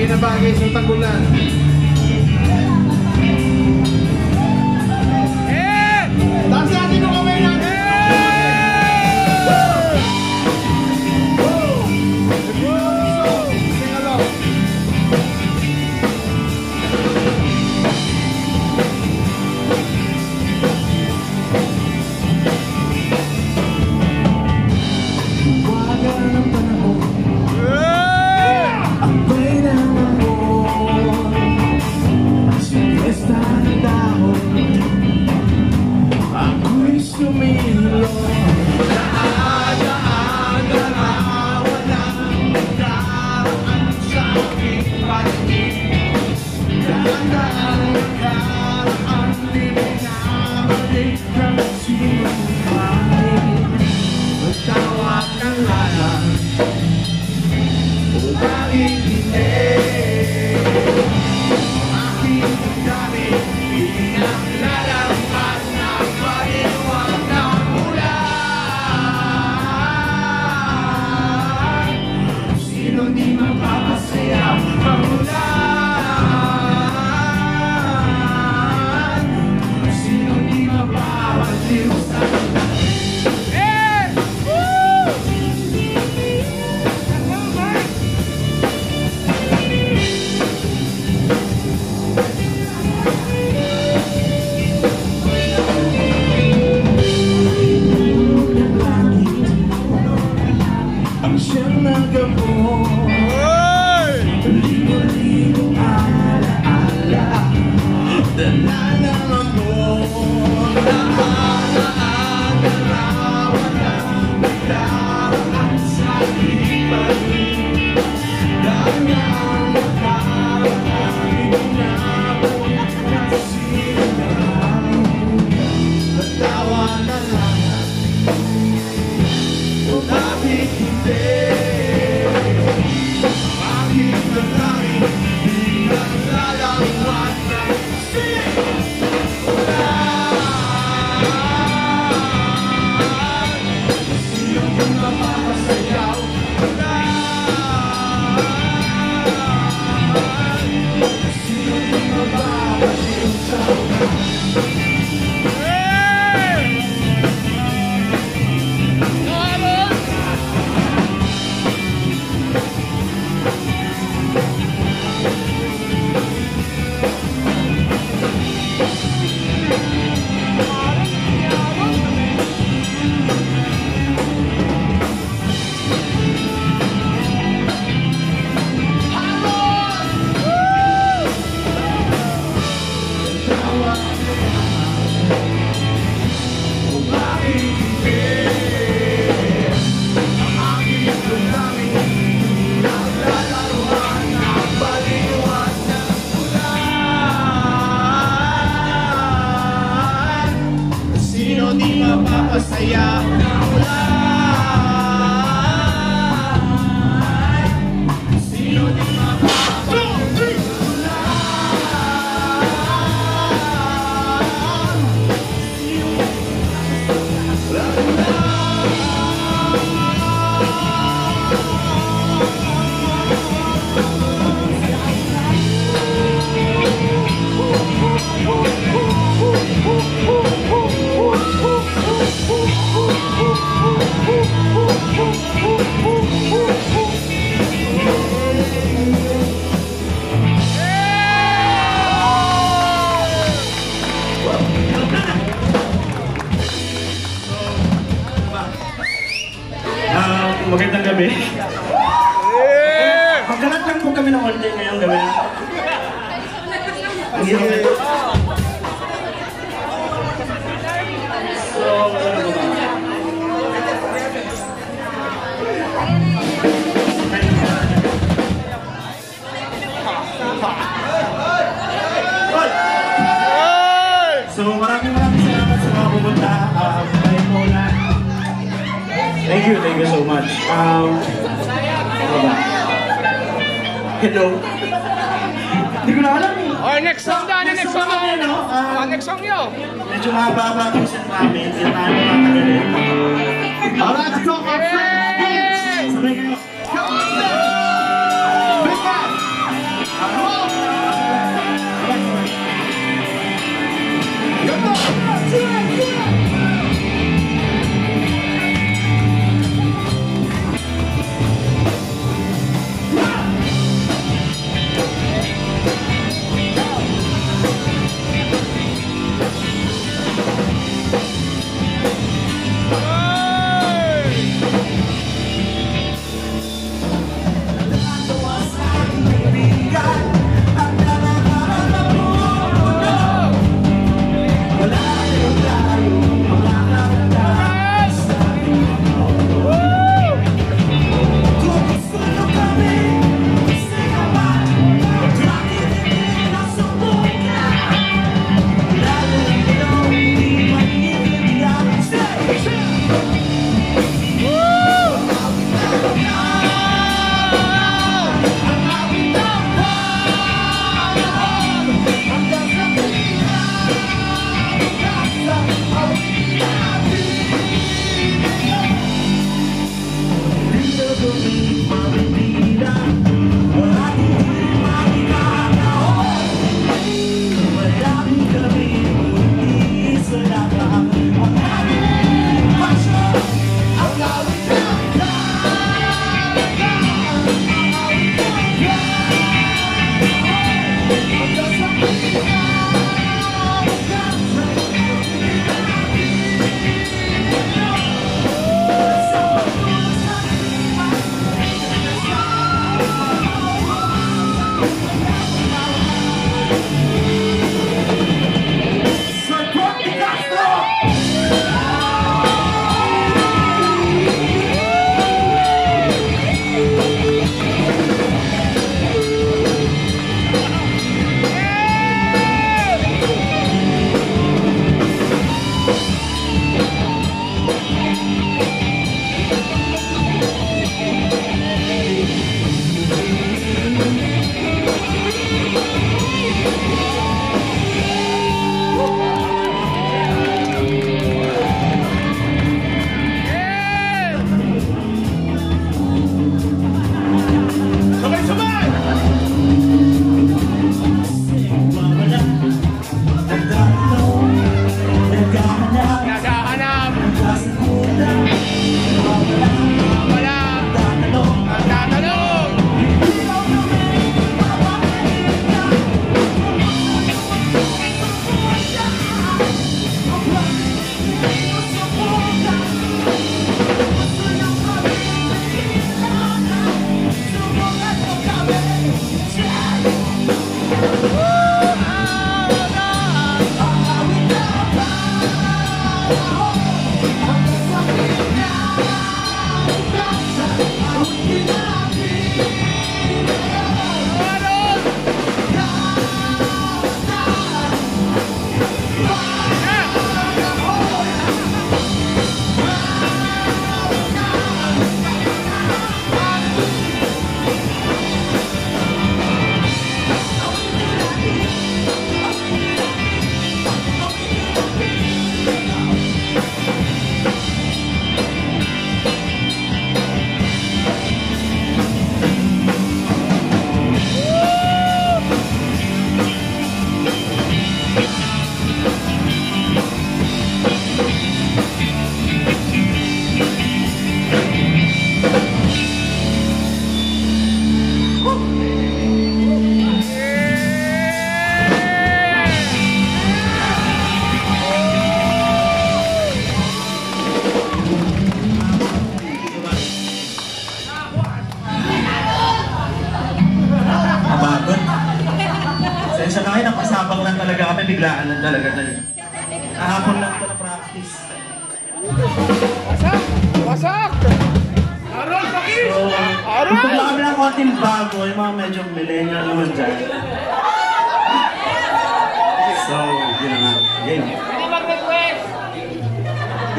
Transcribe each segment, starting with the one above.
Bagay na bagay sa tagulan. Nagkalat lang po kami ng one day ngayong gabi. Ang hirap nito. So, ano ba? So maraming maraming salamat sa mga pumunta ah, uh, kay Mola. Thank you, thank you so much. Um, ano? Hello? Hindi ko na alam eh. Oh, next song na, ano next song kami, na? no? Ah, Oh, next song nyo. medyo set namin. Na tayo. Alright, let's go, my friends. Sabay kayo.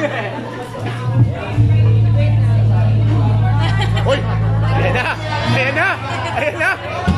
Uy! Ayan na! Ayan na! Ayan na!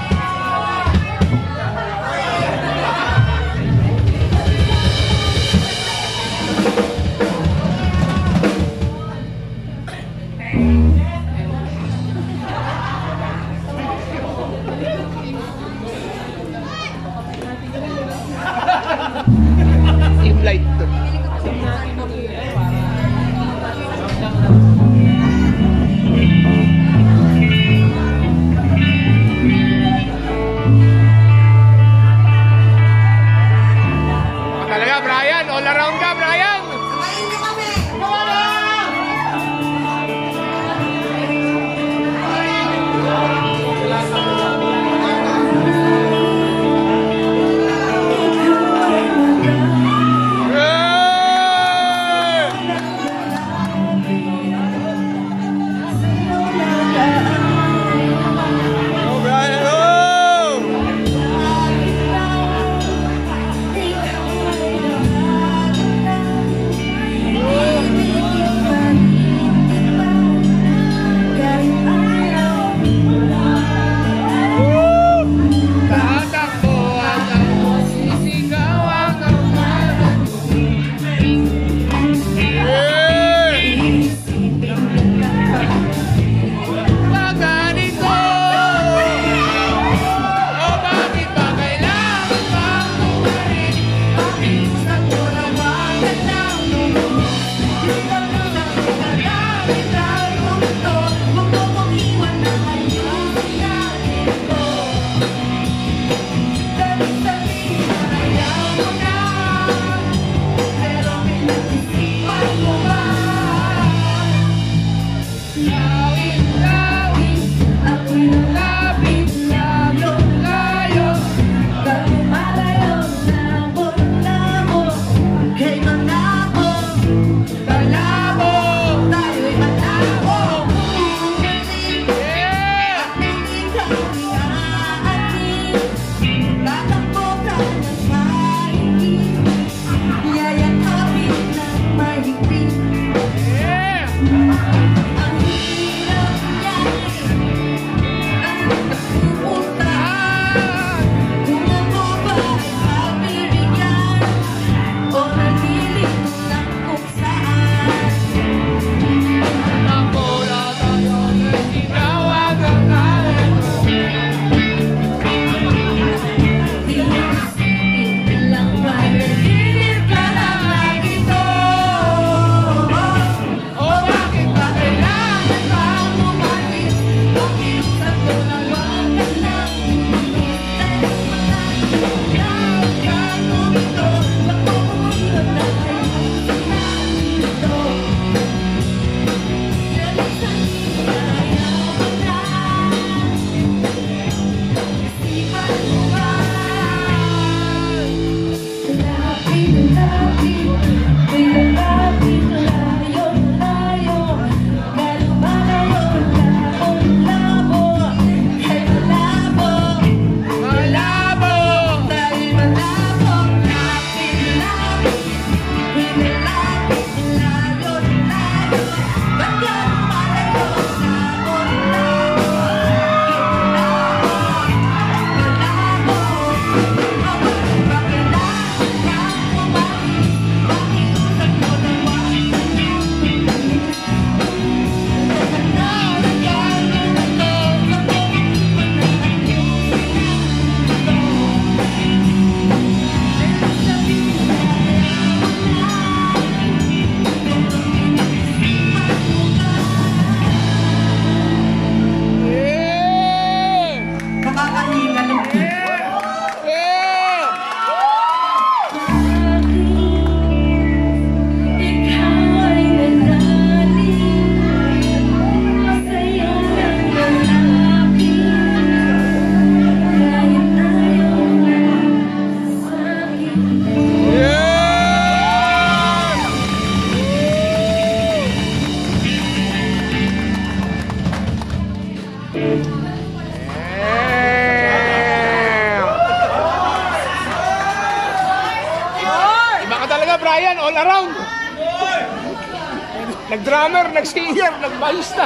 Nag-drummer, nag-singer, nag-ballista.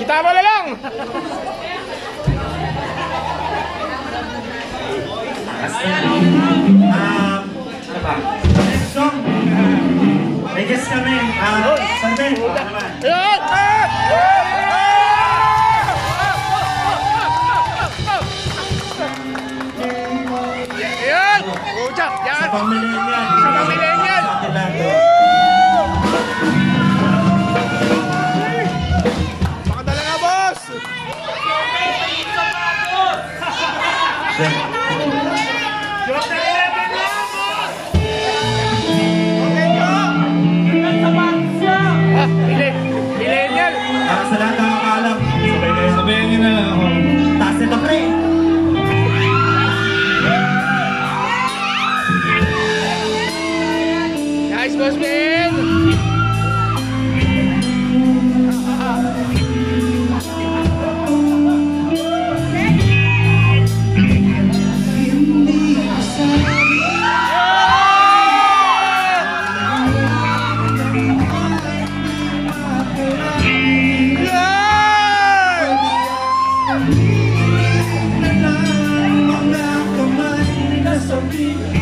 Gitara na lang. Um, ano ba? Next song. May guest kami. Ah, Sande. Ano naman? Ayan! Ayan! Pucha, yan! Sa pang something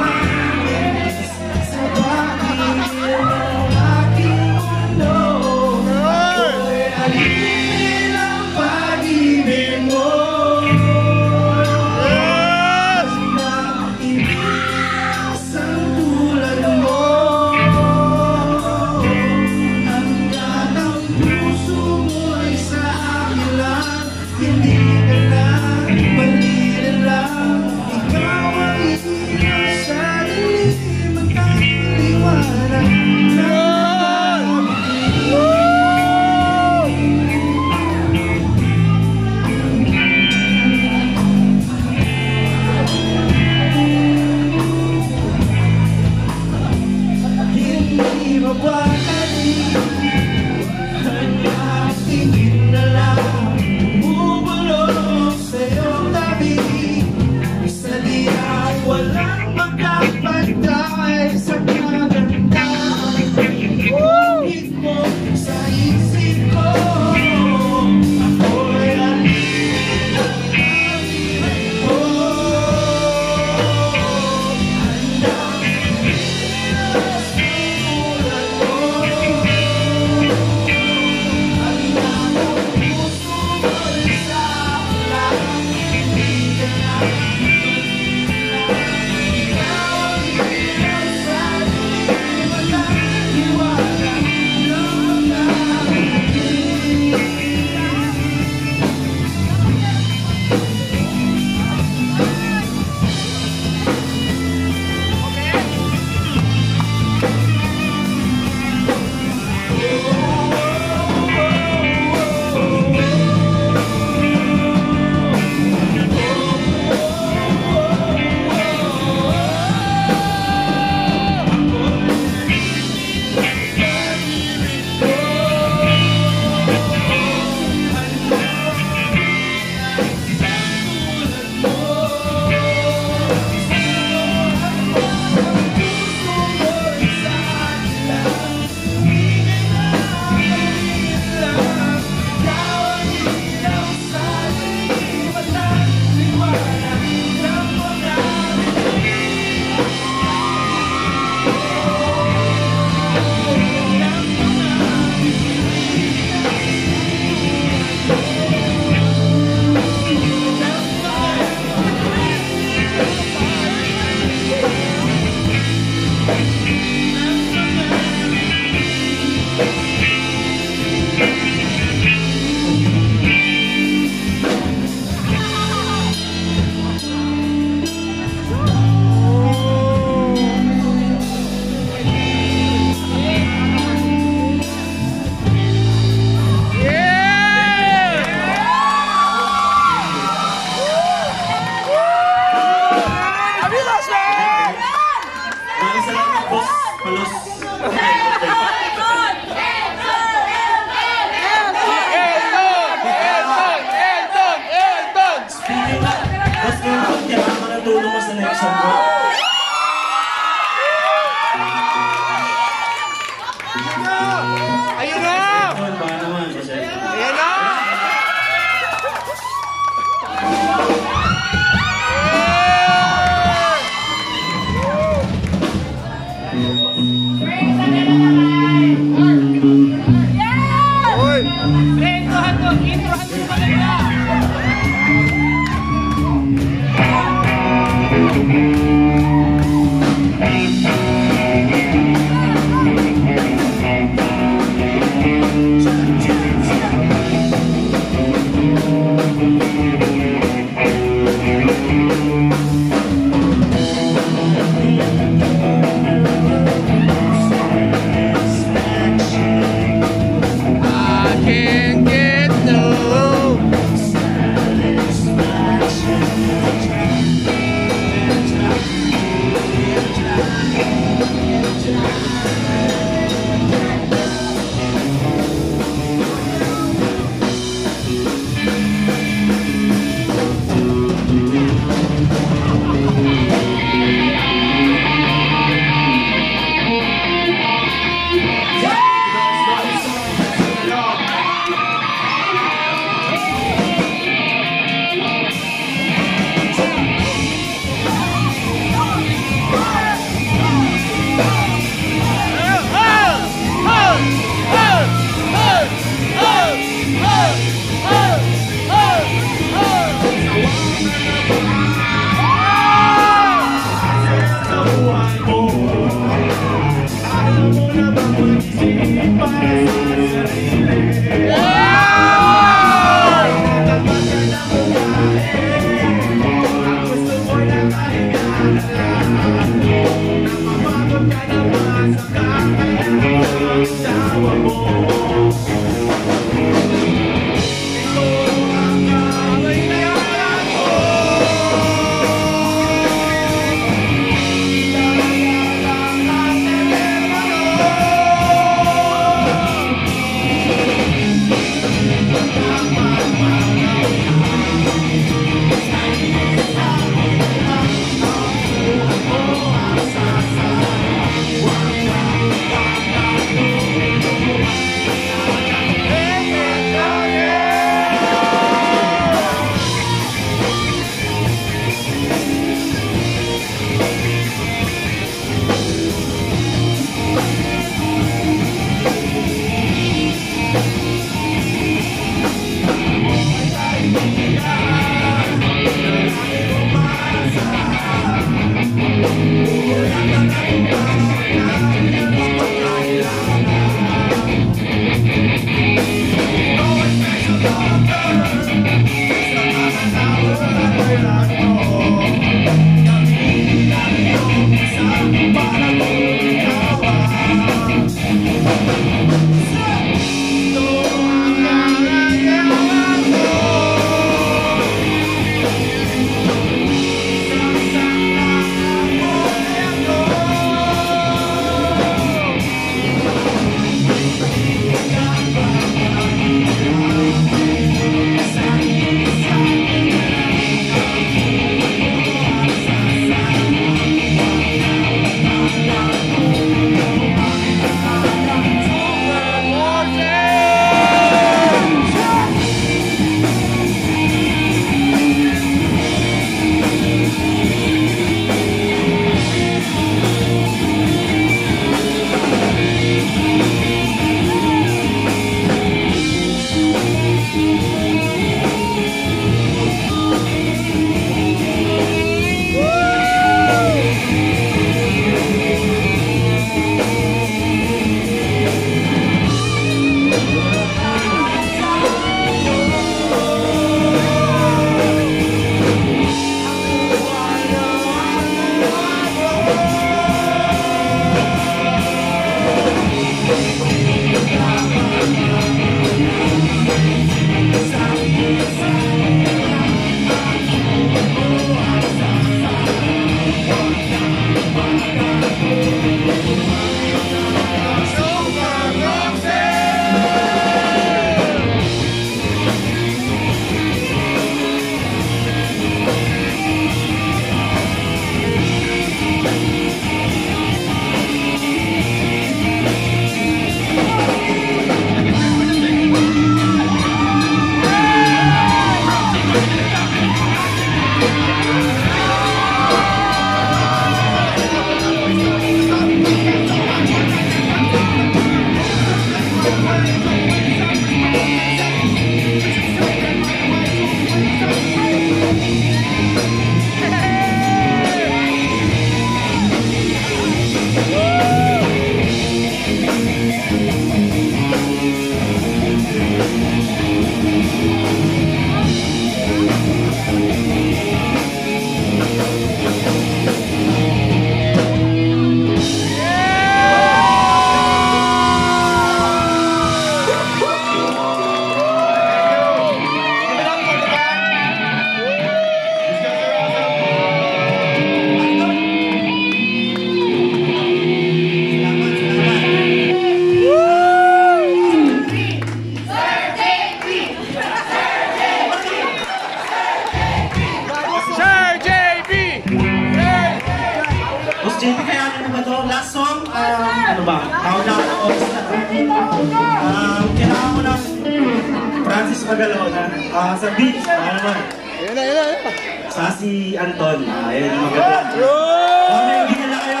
pagalaw na uh, sa beach. Ano naman? Ayun na, ayun na, ayun na. Sa si Anton. Uh, ayun yung maganda. Oh, naibigan na kayo.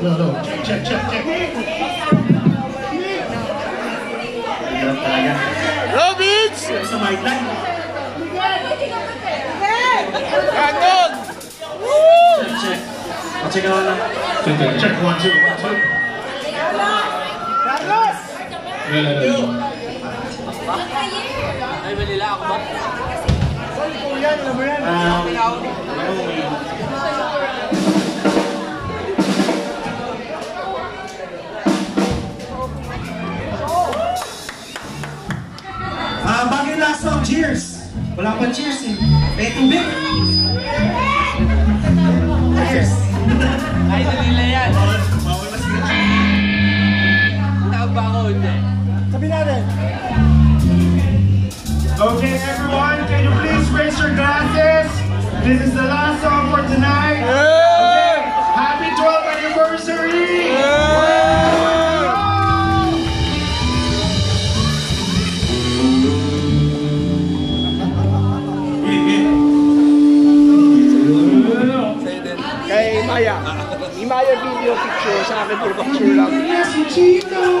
No, no. Check, check, check, check. Ang talaga. Go, Beats! Sa my time. Kanon! Check, check. Check, check. Check, one, two, one, two. Um, Ah, bagay last song, cheers! Wala pa cheers eh. Eh, tubig! Cheers! Ay, nalila yan. Bawal, sila. Tawag ba ako? Hindi. Okay, everyone, can you please raise your glasses? This is the last song for tonight. Okay, happy 12th anniversary! Maya. Ni Maya video picture sa akin puro picture lang. Chito,